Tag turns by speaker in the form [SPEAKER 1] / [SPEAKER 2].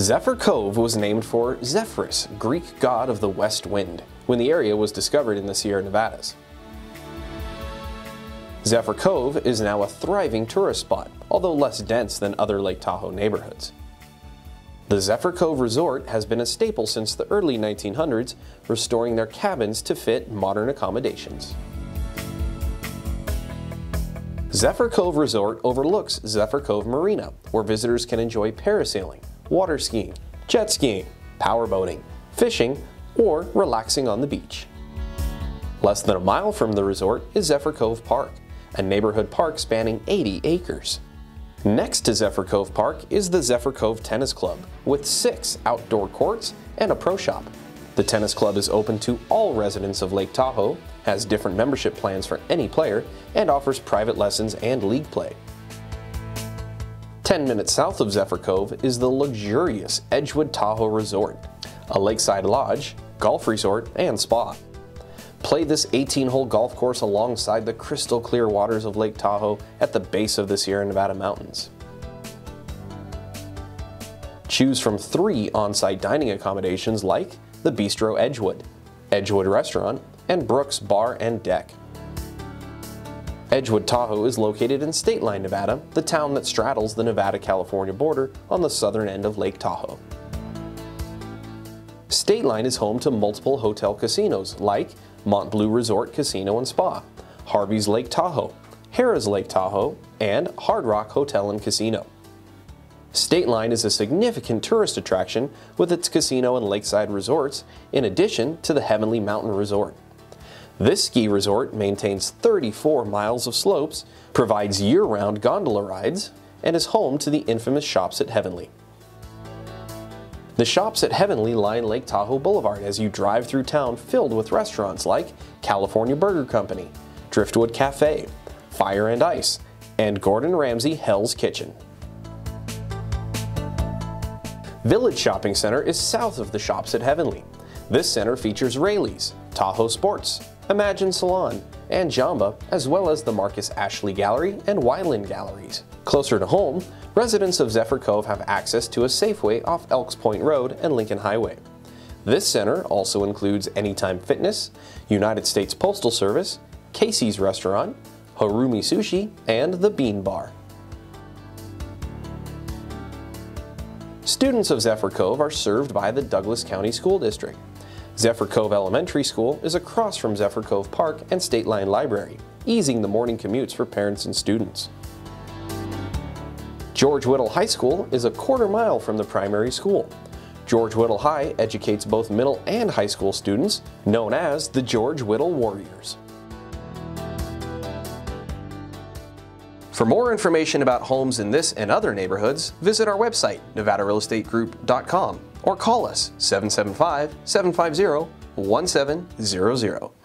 [SPEAKER 1] Zephyr Cove was named for Zephyrus, Greek god of the west wind, when the area was discovered in the Sierra Nevadas. Zephyr Cove is now a thriving tourist spot, although less dense than other Lake Tahoe neighborhoods. The Zephyr Cove Resort has been a staple since the early 1900s, restoring their cabins to fit modern accommodations. Zephyr Cove Resort overlooks Zephyr Cove Marina, where visitors can enjoy parasailing, water skiing, jet skiing, power boating, fishing, or relaxing on the beach. Less than a mile from the resort is Zephyr Cove Park, a neighborhood park spanning 80 acres. Next to Zephyr Cove Park is the Zephyr Cove Tennis Club, with six outdoor courts and a pro shop. The tennis club is open to all residents of Lake Tahoe, has different membership plans for any player, and offers private lessons and league play. 10 minutes south of Zephyr Cove is the luxurious Edgewood Tahoe Resort, a lakeside lodge, golf resort, and spa. Play this 18-hole golf course alongside the crystal clear waters of Lake Tahoe at the base of the Sierra Nevada mountains. Choose from three on-site dining accommodations like the Bistro Edgewood, Edgewood Restaurant, and Brooks Bar and Deck. Edgewood Tahoe is located in Stateline, Nevada, the town that straddles the Nevada-California border on the southern end of Lake Tahoe. Stateline is home to multiple hotel casinos like MontBleu Resort Casino and Spa, Harvey's Lake Tahoe, Harrah's Lake Tahoe, and Hard Rock Hotel and Casino. Stateline is a significant tourist attraction with its casino and lakeside resorts, in addition to the Heavenly Mountain Resort. This ski resort maintains 34 miles of slopes, provides year-round gondola rides, and is home to the infamous Shops at Heavenly. The shops at Heavenly line Lake Tahoe Boulevard as you drive through town filled with restaurants like California Burger Company, Driftwood Cafe, Fire and Ice, and Gordon Ramsay Hell's Kitchen. Village Shopping Center is south of the shops at Heavenly. This center features Raley's, Tahoe Sports, Imagine Salon, and Jamba, as well as the Marcus Ashley Gallery and Wyland Galleries. Closer to home, residents of Zephyr Cove have access to a Safeway off Elks Point Road and Lincoln Highway. This center also includes Anytime Fitness, United States Postal Service, Casey's Restaurant, Harumi Sushi, and the Bean Bar. Students of Zephyr Cove are served by the Douglas County School District. Zephyr Cove Elementary School is across from Zephyr Cove Park and State Line Library, easing the morning commutes for parents and students. George Whittell High School is a quarter mile from the primary school. George Whittell High educates both middle and high school students, known as the George Whittell Warriors. For more information about homes in this and other neighborhoods, visit our website, nevadarealestategroup.com, or call us 775 750 1700.